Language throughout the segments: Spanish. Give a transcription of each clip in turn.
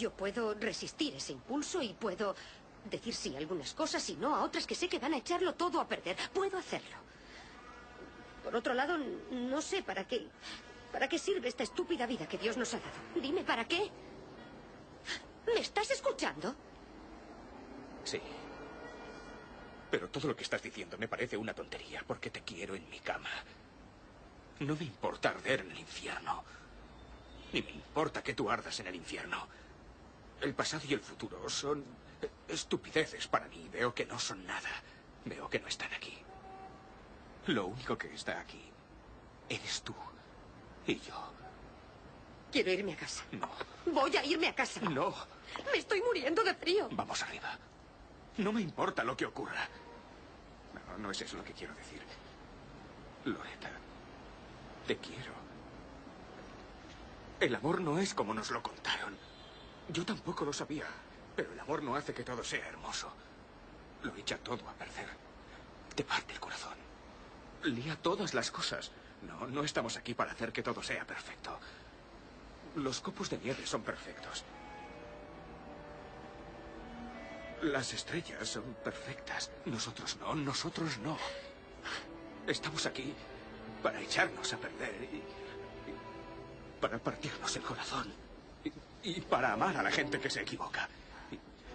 Yo puedo resistir ese impulso y puedo decir sí a algunas cosas y no a otras que sé que van a echarlo todo a perder. Puedo hacerlo. Por otro lado, no sé para qué. ¿Para qué sirve esta estúpida vida que Dios nos ha dado? Dime, ¿para qué? ¿Me estás escuchando? Sí. Pero todo lo que estás diciendo me parece una tontería, porque te quiero en mi cama. No me importa arder en el infierno. Ni me importa que tú ardas en el infierno. El pasado y el futuro son estupideces para mí. Veo que no son nada. Veo que no están aquí. Lo único que está aquí eres tú y yo. Quiero irme a casa. No. Voy a irme a casa. No. Me estoy muriendo de frío. Vamos arriba. No me importa lo que ocurra. No, no es eso lo que quiero decir. Loreta, te quiero. El amor no es como nos lo contaron. Yo tampoco lo sabía. Pero el amor no hace que todo sea hermoso. Lo echa todo a perder. Te parte el corazón. Lía todas las cosas. No, no estamos aquí para hacer que todo sea perfecto. Los copos de nieve son perfectos. Las estrellas son perfectas. Nosotros no, nosotros no. Estamos aquí para echarnos a perder y, para partirnos el corazón. Y, para amar a la gente que se equivoca.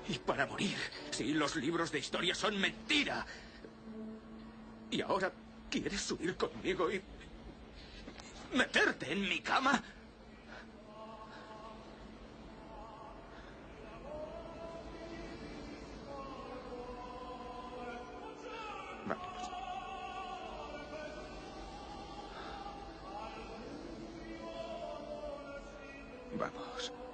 Y, y para morir. Sí, los libros de historia son mentira. Y ahora quieres subir conmigo y meterte en mi cama. Vamos. Vamos.